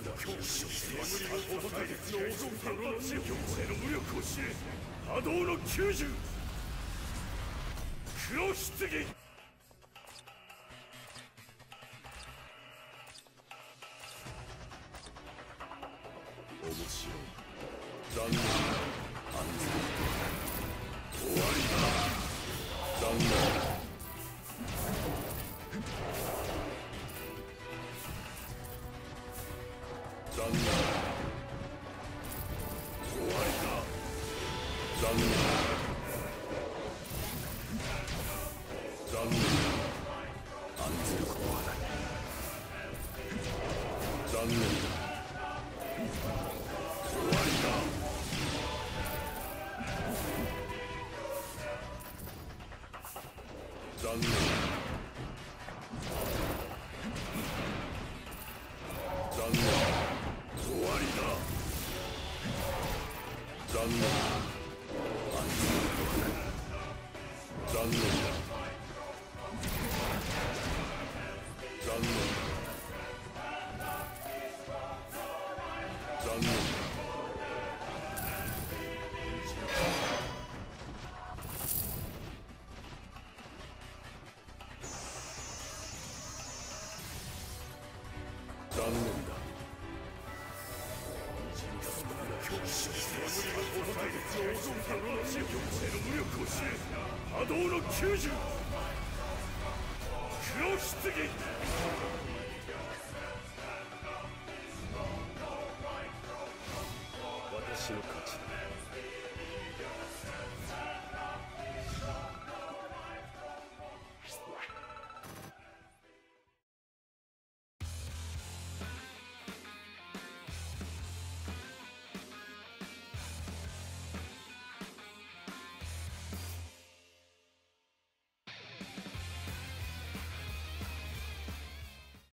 狂気煙を叩いての黄金太郎の行政の無力を知れ波動の九十黒棺。面白い。残念。安全残念。だ残私の勝ちだ。